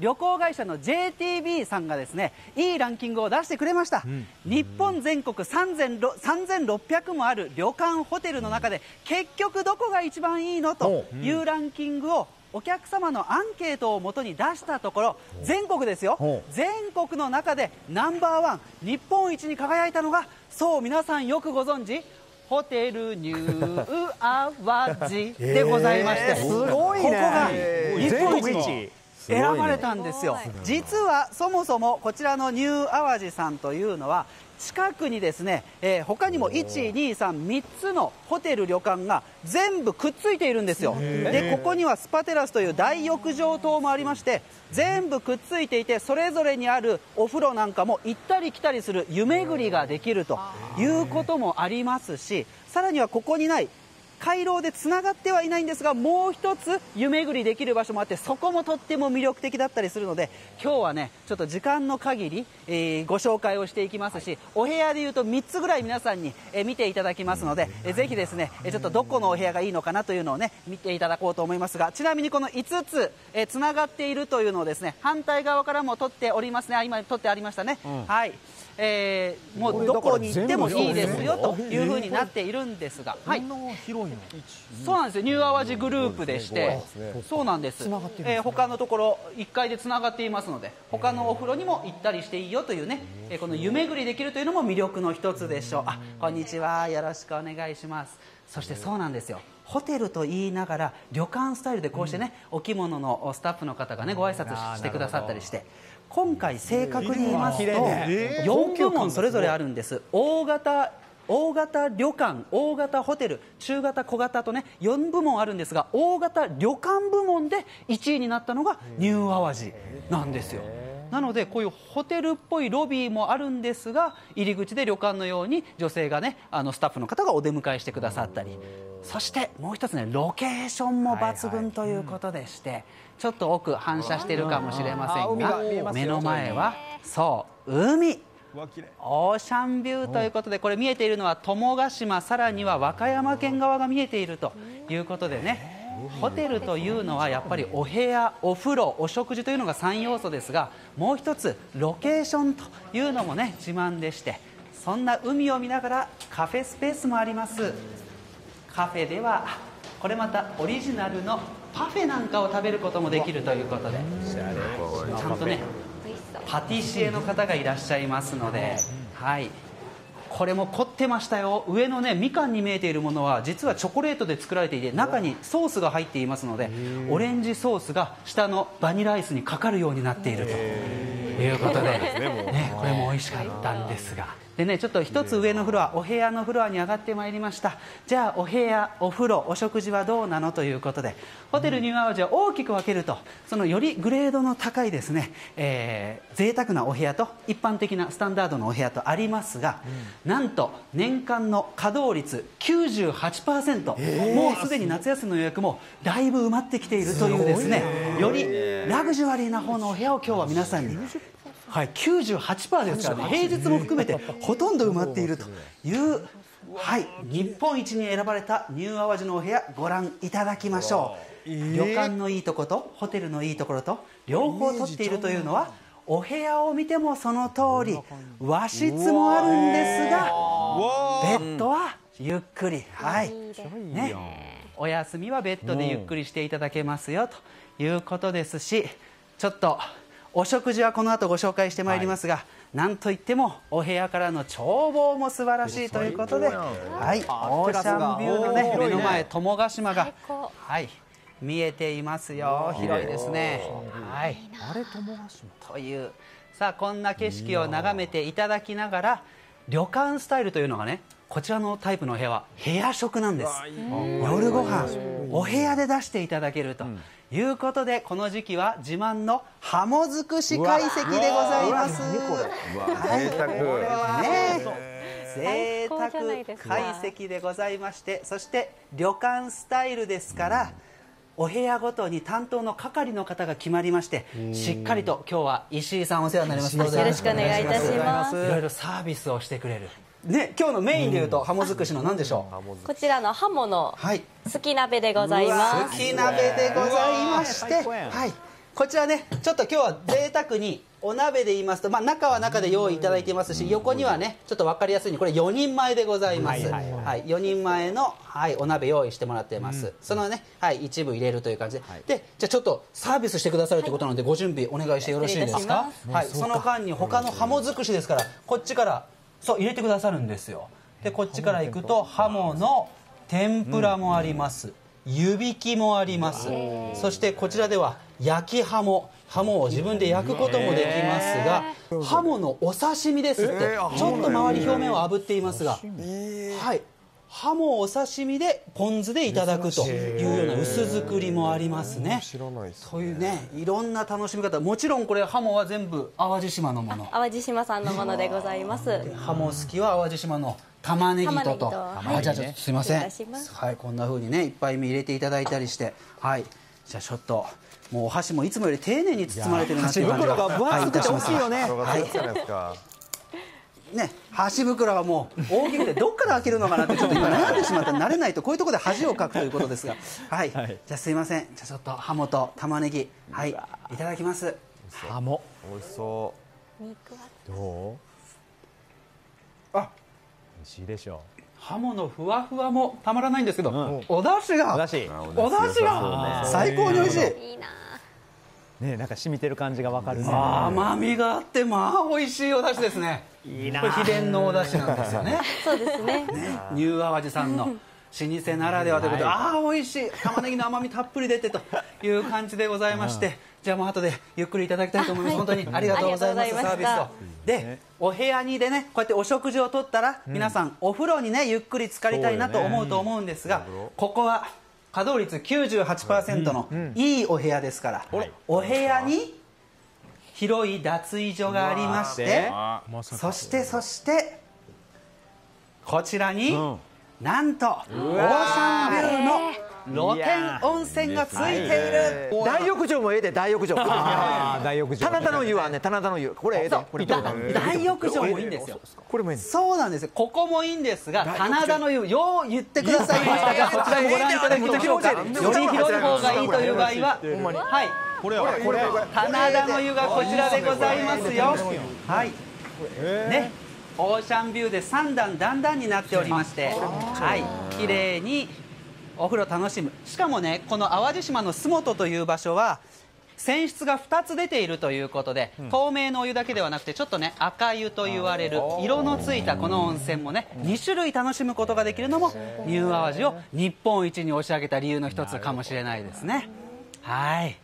旅行会社の JTB さんがですねいいランキングを出してくれました、日本全国3600もある旅館、ホテルの中で結局どこが一番いいのというランキングをお客様のアンケートをもとに出したところ全国ですよ。全国の中でナンバーワン日本一に輝いたのがそう皆さんよくご存知ホテルニューアワジでございまして、すごいね。ここが日本一選ばれたんですよ、実はそもそもこちらのニューアワジさんというのは近くにですね、えー他にも1、2、3、3つのホテル、旅館が全部くっついているんですよ、でここにはスパテラスという大浴場棟もありまして、全部くっついていて、それぞれにあるお風呂なんかも行ったり来たりする湯巡りができるということもありますし、さらにはここにない回廊でつながってはいないんですがもう一つ湯巡りできる場所もあってそこもとっても魅力的だったりするので今日はねちょっと時間の限り、えーご紹介をしていきますしお部屋でいうと3つぐらい皆さんに、えー見ていただきますので、えーぜひですねえーちょっとどこのお部屋がいいのかなというのをね見ていただこうと思いますがちなみにこの5つ、えーつながっているというのをですね反対側からも撮っておりますね。あ今撮ってありましたね、はい、えーもうどこに行ってもいいですよというふうになっているんですが、そうなんです。よ、ニューアワジグループでして、そうなんです、えー他のところ、1階でつながっていますので、他のお風呂にも行ったりしていいよというね、えーこの湯巡りできるというのも魅力の一つでしょう、あこんにちは、よろしくお願いします。そしてそうなんですよ。ホテルと言いながら旅館スタイルでこうしてね、お着物のスタッフの方がねご挨拶してくださったりして今回正確に言いますと4部門それぞれあるんです。大型大型旅館、大型ホテル、中型、小型とね4部門あるんですが大型旅館部門で1位になったのがニューアワジなんですよ。なのでこういうホテルっぽいロビーもあるんですが入り口で旅館のように女性がねあのスタッフの方がお出迎えしてくださったり。そしてもう一つねロケーションも抜群ということでしてちょっと奥反射してるかもしれませんが目の前はそう海。オーシャンビューということでこれ見えているのは友ヶ島さらには和歌山県側が見えているということでねホテルというのはやっぱりお部屋、お風呂、お食事というのが3要素ですがもう一つロケーションというのもね自慢でしてそんな海を見ながらカフェスペースもあります。カフェではこれまたオリジナルのパフェなんかを食べることもできるということで。ちゃんとねパティシエの方がいらっしゃいますので、はい、これも凝ってましたよ。上のねみかんに見えているものは実はチョコレートで作られていて中にソースが入っていますのでオレンジソースが下のバニラアイスにかかるようになっているということで、ね、これも美味しかったんですが。でね、ちょっと一つ上のフロア、お部屋のフロアに上がってまいりました。じゃあ、お部屋、お風呂、お食事はどうなのということで、ホテルニューアワジは大きく分けると、そのよりグレードの高いですね、えー、贅沢なお部屋と一般的なスタンダードのお部屋とありますが、なんと年間の稼働率98%、もうすでに夏休みの予約もだいぶ埋まってきているというですね、よりラグジュアリーな方のお部屋を今日は皆さんにはい、98%ですからね、平日も含めて ほとんど埋まっているという、はい、日本一に選ばれたニューアワジのお部屋、ご覧いただきましょう。旅館のいいところと、ホテルのいいところと、両方取っているというのは、お部屋を見てもその通り、和室もあるんですが、ベッドはゆっくり、はい、ね、お休みはベッドでゆっくりしていただけますよということですし、ちょっとお食事はこの後ご紹介してまいりますが、なんといってもお部屋からの眺望も素晴らしいということで、はい、オーシャンビューのね、目の前、友ヶ島が、はい、見えていますよ。広いですね。はい。あれ友ヶ島という、さあ、こんな景色を眺めていただきながら、旅館スタイルというのがね、こちらのタイプの部屋は部屋食なんです。夜ご飯お部屋で出していただけるということで、この時期は自慢のハモ尽くし懐石でございます。贅沢懐石でございまして、そして旅館スタイルですから。お部屋ごとに担当の係の方が決まりまして、しっかりと今日は石井さんお世話になります。よろしくお願いいたしますいろいろサービスをしてくれる。ね、今日のメインでいうと、ハモ尽くしの何でしょう？こちらのハモのはい。すき鍋でございます。すき鍋でございまして、はい。こちらね、ちょっと今日は贅沢にお鍋で言いますと、まあ、中は中で用意いただいていますし、横にはね、ちょっと分かりやすいように、これ4人前でございます。ははいい。はい。4人前の、はい、お鍋用意してもらっています。そのね、はい、一部入れるという感じで、で、じゃあちょっとサービスしてくださるということなので、ご準備お願いしてよろしいですか？はい、その間に他のハモ尽くしですから、こっちから、そう、入れてくださるんですよ。で、こっちから行くと、ハモの天ぷらもあります。湯引きもあります。そしてこちらでは焼きハモ、ハモを自分で焼くこともできますが、ハモのお刺身ですって、ちょっと周り表面を炙っていますが、はい。ハモをお刺身でポン酢でいただくというような薄作りもありますね。知らないですそういうね、いろんな楽しみ方、もちろんこれハモは全部淡路島のもの。淡路島さんのものでございます。ハモ好きは淡路島の玉ねぎとと、玉ねぎと。はい。はいじゃあちょっとすいません。はいこんな風にねいっぱい入れていただいたりして。はい。じゃあちょっともうお箸もいつもより丁寧に包まれてるなっていう感じが箸袋が分厚くて大きいよね転がってるじゃない。ですかね箸袋はもう大きくてどっから開けるのかなってちょっと今悩んでしまった慣れないとこういうところで恥をかくということですが。はい、じゃあすいません。じゃあちょっとハモと玉ねぎ。はい。いただきます。ハモ美味しそ肉はどう？あしいでしょハモのふわふわもたまらないんですけど、ん。お出汁がお出汁。お出汁が最高に美味しい。いいな。うねなんか染みてる感じがわかるね。甘みがあってまあ美味しいお出汁ですね。いいな。これ秘伝のお出汁なんですよね。そうですね。ニュー淡路さんの老舗ならではということで、ああ美味しい。玉ねぎの甘みたっぷり出てと いう感じでございまして、じゃあもう後でゆっくりいただきたいと思います、本当にありがとうございますサービスをでお部屋にでねこうやってお食事をとったら、皆さんお風呂にねゆっくり浸かりたいなと思うと思うんですが、ここは稼働率98%のいいお部屋ですから、お部屋に広い脱衣所がありまして、そしてそしてこちらに、んなんとオー。シャンビュー。の露天温泉がついている。大浴場もええで大浴場。大浴場。棚田の湯はね棚田の湯。これええでこれだ大浴場もいいんですよ。これもええねそうなんですよ。ここもいいんですが棚田の湯よう言ってくださいましたじゃあこちらもご覧いただきましょうか。より広い方がいいという場合ははい。これは。これ棚田の湯がこちらでございますよ。はい。ねオーシャンビューで3段段々になっておりましてはい綺麗にお風呂楽しむ。しかもねこの淡路島の洲本という場所は泉質が2つ出ているということで、透明のお湯だけではなくてちょっとね赤湯と言われる色のついたこの温泉もね2種類楽しむことができるのもニュー淡路を日本一に押し上げた理由の一つかもしれないですね。はい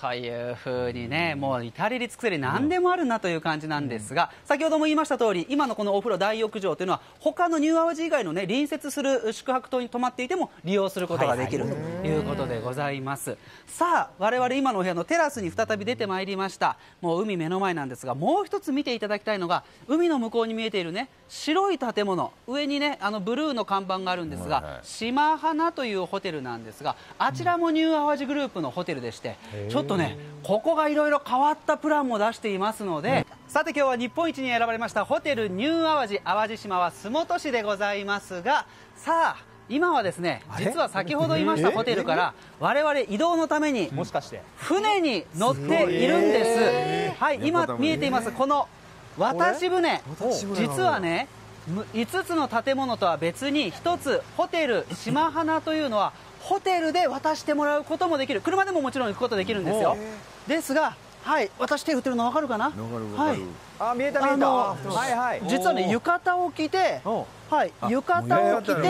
というふうにね、もう至れり尽くせり何でもあるなという感じなんですが、先ほども言いました通り、今のこのお風呂大浴場というのは、他のニューアワジ以外のね、隣接する宿泊棟に泊まっていても利用することができるということでございます。さあ、我々今のお部屋のテラスに再び出てまいりました。もう海目の前なんですが、もう一つ見ていただきたいのが、海の向こうに見えているね、白い建物、上にね、あのブルーの看板があるんですが、島花というホテルなんですが、あちらもニューアワジグループのホテルでして、ちょっとね、ここがいろいろ変わったプランも出していますので、さて今日は日本一に選ばれましたホテルニューアワジ淡路島は洲本市でございますが、さあ、今はですね、実は先ほど言いましたホテルから、我々移動のためにもしかして。船に乗っているんです。はい、今見えています、この渡し船、実はね、5つの建物とは別に、1つ、ホテル島花というのは、ホテルで渡してもらうこともできる、車でももちろん行くことできるんですよ。ですが、はい、私手振ってるの分かるかな？はい、あ見えた見えた。はいはい。実はね、浴衣を着て、はい、浴衣を着へて、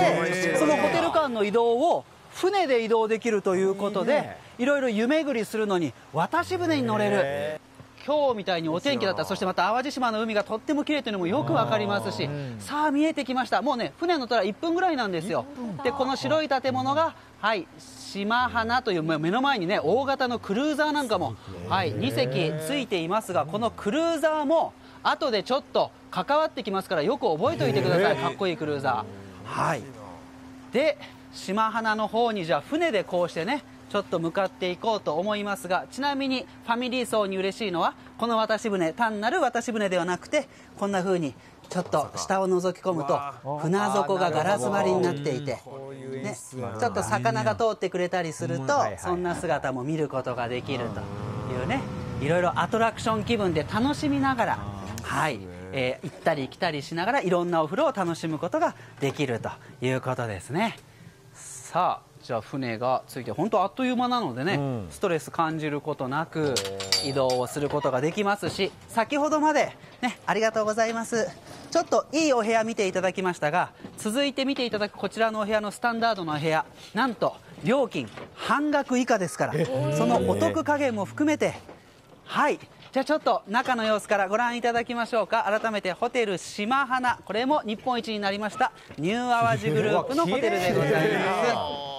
ーそのホテル間の移動を船で移動できるということでいろいろ湯巡りするのに渡し船に乗れる。今日みたいにお天気だったら、そしてまた淡路島の海がとっても綺麗というのもよくわかりますし、さあ見えてきました。もうね、船乗ったら1分ぐらいなんですよ。で、この白い建物が、はい、島花というまあ目の前にね、大型のクルーザーなんかも、はい、2隻ついていますが、このクルーザーも、後でちょっと関わってきますから、よく覚えておいてください。かっこいいクルーザー。はい。で島花の方にじゃあ船でこうしてねちょっと向かっていこうと思いますがちなみにファミリー層に嬉しいのはこの渡し船単なる渡し船ではなくてこんな風にちょっと下を覗き込むと船底がガラス張りになっていて、ね、ちょっと魚が通ってくれたりするとそんな姿も見ることができるというねいろいろアトラクション気分で楽しみながらはい、えー行ったり来たりしながらいろんなお風呂を楽しむことができるということですね。さあじゃあ船がついて本当あっという間なのでね、ストレス感じることなく移動をすることができますし先ほどまでねありがとうございます。ちょっといいお部屋見ていただきましたが続いて見ていただくこちらのお部屋のスタンダードのお部屋なんと料金半額以下ですからそのお得加減も含めてはい。じゃあちょっと中の様子からご覧いただきましょうか。改めてホテル島花これも日本一になりましたニューアワジグループのホテルでございます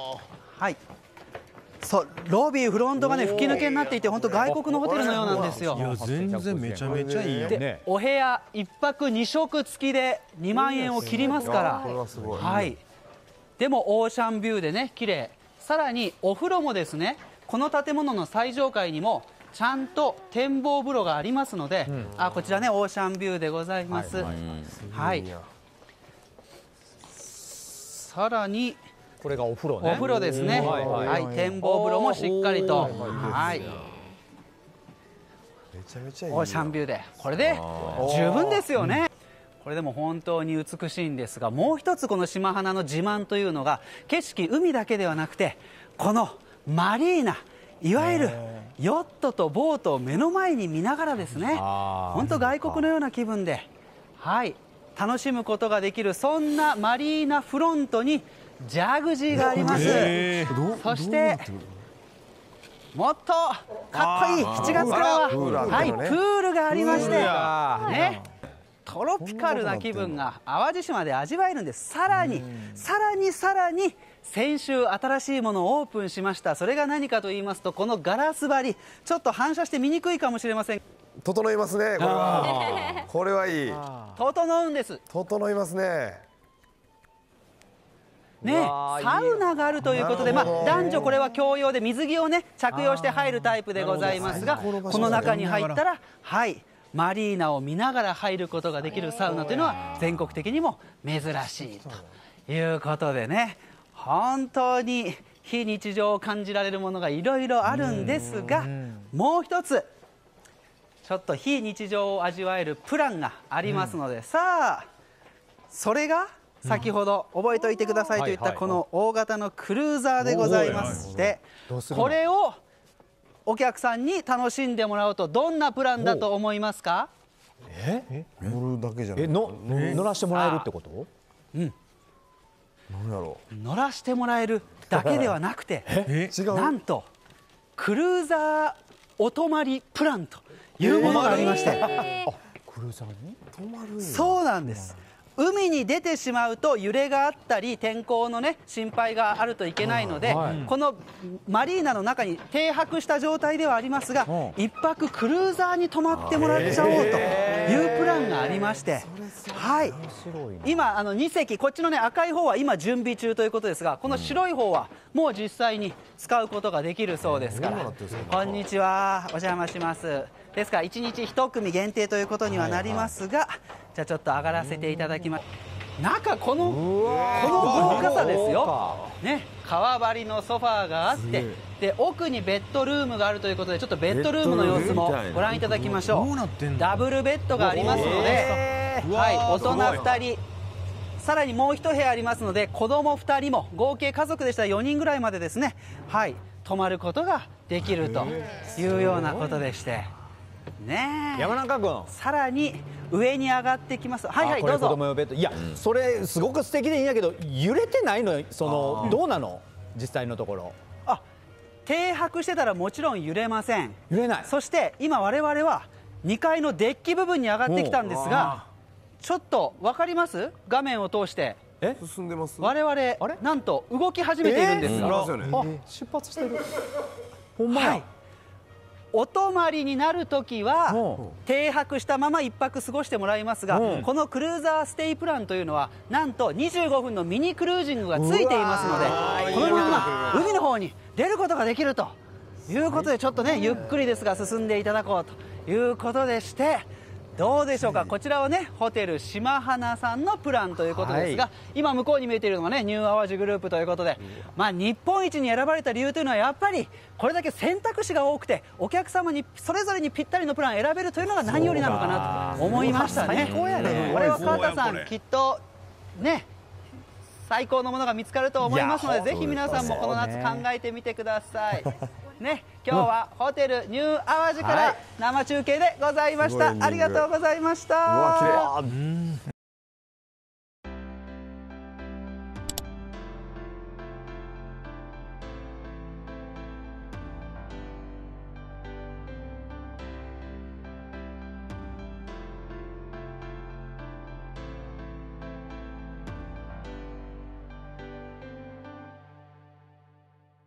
ロビーフロントがね吹き抜けになっていて本当外国のホテルのようなんですよ。いや全然めちゃめちゃいいよ。でお部屋1泊2食付きで2万円を切りますから。これはすごい。はい、でもオーシャンビューでね綺麗。さらにお風呂もですねこの建物の最上階にもちゃんと展望風呂がありますので、あこちらねオーシャンビューでございます。はい、さらにこれがお風呂ね。お風呂ですね、はいはいはい、展望風呂もしっかりと、はい、めちゃめちゃいいオーシャンビューで。これで十分ですよね。これでも本当に美しいんですがもう一つこの島花の自慢というのが景色海だけではなくてこのマリーナいわゆるヨットとボートを目の前に見ながらですね。本当外国のような気分ではい楽しむことができるそんなマリーナフロントにジャグジーがあります、そしてもっとかっこいい7月からは、プールあるはい、プールがありまして、ね、トロピカルな気分が淡路島で味わえるんです。さらにさらにさらに先週新しいものをオープンしました。それが何かと言いますとこのガラス張りちょっと反射して見にくいかもしれません。整いますねこれは。これはいい。整うんです。整いますねね、サウナがあるということで、男女これは共用で水着をね着用して入るタイプでございますがこの中に入ったらはいマリーナを見ながら入ることができるサウナというのは全国的にも珍しいということでね本当に非日常を感じられるものがいろいろあるんですがもう一つちょっと非日常を味わえるプランがありますので、さあそれが先ほど覚えておいてくださいといったこの大型のクルーザーでございましてこれをお客さんに楽しんでもらうとどんなプランだと思いますか？乗るだけじゃない。えの乗らしてもらえるってこと？何やろ乗らせてもらえるだけではなくてえ？う違う？なんとクルーザーお泊まりプランというものがありまして、クルーザーに？止まるんやそうなんです海に出てしまうと揺れがあったり天候のね心配があるといけないので、はいこのマリーナの中に停泊した状態ではありますが、うん。一泊クルーザーに泊まってもらっちゃおうというプランがありまして、はい。今あの2隻こっちのね赤い方は今準備中ということですがこの白い方はもう実際に使うことができるそうですから、こんにちは。お邪魔します。ですから1日1組限定ということにはなりますが、じゃあちょっと上がらせていただきます中このこの豪華さですよ。ね革張りのソファーがあってで奥にベッドルームがあるということでちょっとベッドルームの様子もご覧いただきましょどうダブルベッドがありますので、はい、大人2人さらにもう一部屋ありますので子供2人も合計家族でしたら4人ぐらいまでですね。はい。泊まることができるというようなことでして。ねえ。山中君。さらに上に上がってきます。はいはいあこれ子どうぞ。供用ベッド。いや、それすごく素敵でいいんやけど揺れてないのそのどうなの？実際のところ。あ停泊してたらもちろん揺れません。揺れない。そして今我々は2階のデッキ部分に上がってきたんですがちょっと分かります？画面を通して。進んでます？我々なんと動き始めているんですえーが、ますよねあ出発してる。ほんまや、はい。お泊まりになるときはう。ん停泊したまま1泊過ごしてもらいますが、う。んこのクルーザーステイプランというのはなんと25分のミニクルージングがついていますのでこのまま海の方に出ることができるということでちょっとねゆっくりですが進んでいただこうということでしてどうでしょうか、こちらはね、ホテル島花さんのプランということですが、今、向こうに見えているのがね、ニューアワジグループということで、まあ、日本一に選ばれた理由というのは、やっぱりこれだけ選択肢が多くて、お客様にそれぞれにぴったりのプランを選べるというのが何よりなのかなと思いましたね。これは川田さん、きっとね、最高のものが見つかると思いますので、ぜひ皆さんもこの夏考えてみてください。ね、今日はホテルニューアワジから生中継でございました。ありがとうございました。